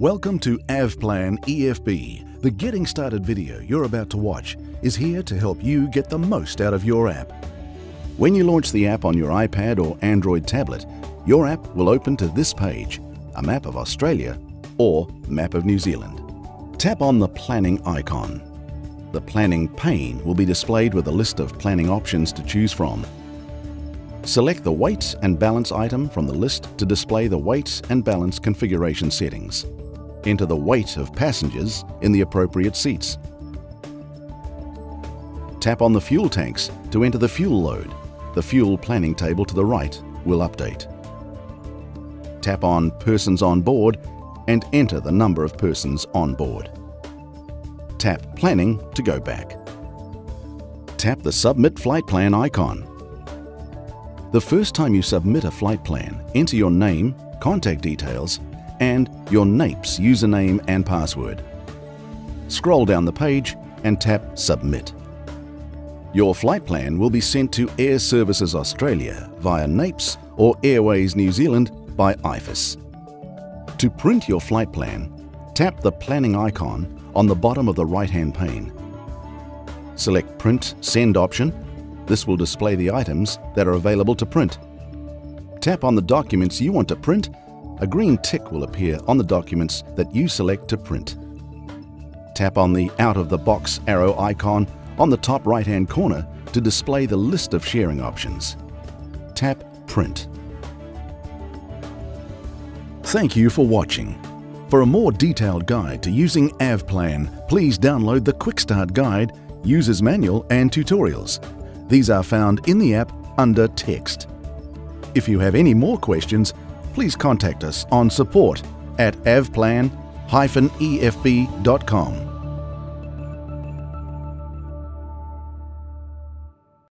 Welcome to AvPlan EFB. The Getting Started video you're about to watch is here to help you get the most out of your app. When you launch the app on your iPad or Android tablet, your app will open to this page, a map of Australia or map of New Zealand. Tap on the planning icon. The planning pane will be displayed with a list of planning options to choose from. Select the weights and balance item from the list to display the weights and balance configuration settings. Enter the weight of passengers in the appropriate seats. Tap on the fuel tanks to enter the fuel load. The fuel planning table to the right will update. Tap on Persons on Board and enter the number of persons on board. Tap Planning to go back. Tap the Submit Flight Plan icon. The first time you submit a flight plan, enter your name, contact details, and your NAIPS username and password. Scroll down the page and tap Submit. Your flight plan will be sent to Air Services Australia via NAIPS or Airways New Zealand by IFIS. To print your flight plan, tap the planning icon on the bottom of the right-hand pane. Select Print Send option. This will display the items that are available to print. Tap on the documents you want to print a green tick will appear on the documents that you select to print. Tap on the out-of-the-box arrow icon on the top right-hand corner to display the list of sharing options. Tap Print. Thank you for watching. For a more detailed guide to using AvPlan, please download the Quick Start Guide, User's Manual and Tutorials. These are found in the app under Text. If you have any more questions, please contact us on support at avplan-efb.com.